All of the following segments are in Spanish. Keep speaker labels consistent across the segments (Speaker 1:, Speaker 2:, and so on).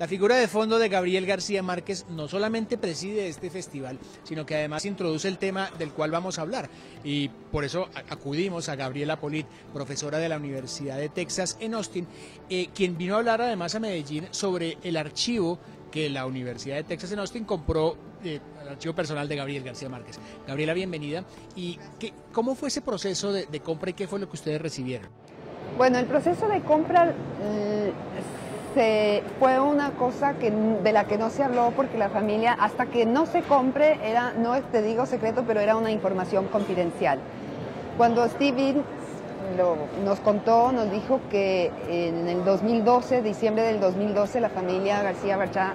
Speaker 1: La figura de fondo de Gabriel García Márquez no solamente preside este festival, sino que además introduce el tema del cual vamos a hablar. Y por eso acudimos a Gabriela Polit, profesora de la Universidad de Texas en Austin, eh, quien vino a hablar además a Medellín sobre el archivo que la Universidad de Texas en Austin compró eh, el archivo personal de Gabriel García Márquez. Gabriela, bienvenida. ¿Y cómo fue ese proceso de, de, compra y qué fue lo que ustedes recibieron?
Speaker 2: Bueno, el proceso de compra eh, se, fue una cosa que, de la que no se habló porque la familia, hasta que no se compre, era, no te digo secreto, pero era una información confidencial. Cuando Steve lo, nos contó, nos dijo que en el 2012, diciembre del 2012, la familia García Barchá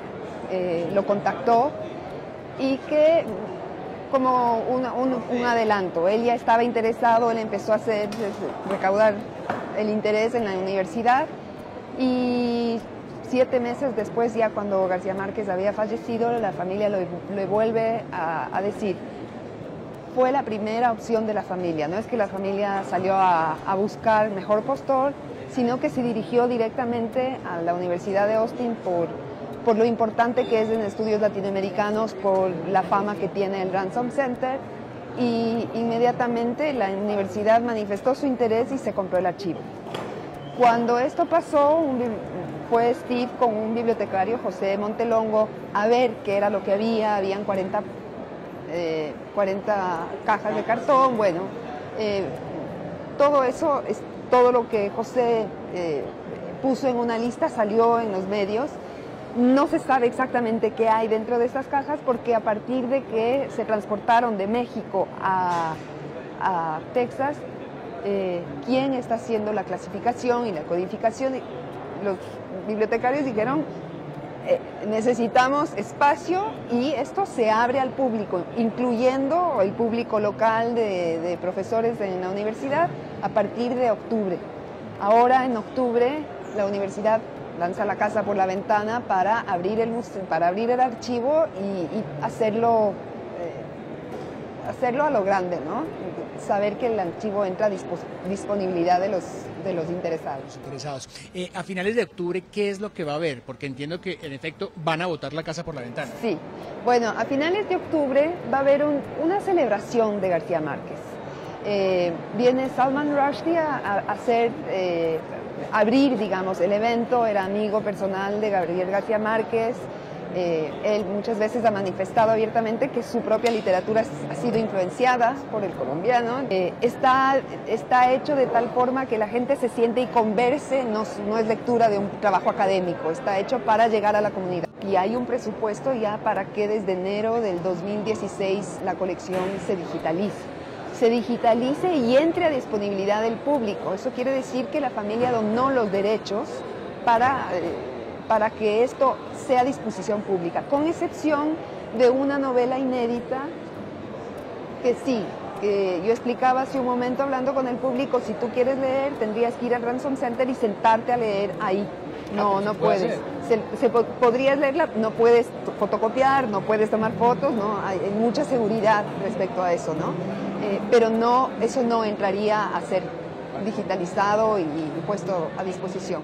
Speaker 2: eh, lo contactó y que como un, un, adelanto, él ya estaba interesado, él empezó a hacer, recaudar el interés en la universidad y siete meses después, ya cuando García Márquez había fallecido, la familia lo, lo vuelve a, decir. Fue la primera opción de la familia, no es que la familia salió a, a buscar mejor postor, sino que se dirigió directamente a la Universidad de Austin por, por lo importante que es en estudios latinoamericanos, por la fama que tiene el Ransom Center, y inmediatamente la universidad manifestó su interés y se compró el archivo. Cuando esto pasó, fue Steve con un bibliotecario, José Montelongo, a ver qué era lo que había. Habían 40, eh, 40 cajas de cartón. Bueno, eh, todo eso es todo lo que José eh, puso en una lista, salió en los medios. No se sabe exactamente qué hay dentro de esas cajas porque a partir de que se transportaron de México a Texas, eh, quién está haciendo la clasificación y la codificación. Los bibliotecarios dijeron, eh, necesitamos espacio y esto se abre al público, incluyendo el público local de, profesores en la universidad a partir de octubre. Ahora en octubre la universidad lanza la casa por la ventana para abrir el, para abrir el archivo y, y hacerlo hacerlo a lo grande, ¿no? Saber que el archivo entra a dispo disponibilidad de los, de los interesados.
Speaker 1: Los interesados. Eh, a finales de octubre, ¿qué es lo que va a haber? Porque entiendo que en efecto van a botar la casa por la ventana.
Speaker 2: Sí, bueno, a finales de octubre va a haber un, una celebración de García Márquez. Eh, viene Salman Rushdie a, a hacer, eh, abrir, digamos, el evento, era amigo personal de Gabriel García Márquez. Eh, él muchas veces ha manifestado abiertamente que su propia literatura ha sido influenciada por el colombiano. Eh, está, está hecho de tal forma que la gente se siente y converse, no, no es lectura de un trabajo académico, está hecho para llegar a la comunidad. Y hay un presupuesto ya para que desde enero del 2016 la colección se digitalice se digitalice y entre a disponibilidad del público. Eso quiere decir que la familia donó los derechos para eh, para que esto sea a disposición pública, con excepción de una novela inédita que sí, que yo explicaba hace un momento hablando con el público, si tú quieres leer tendrías que ir al Ransom Center y sentarte a leer ahí. No, no puedes. Se, se, podrías leerla, no puedes fotocopiar, no puedes tomar fotos, ¿no? Hay, hay mucha seguridad respecto a eso, ¿no? Eh, pero no, eso no entraría a ser digitalizado y, y puesto a disposición.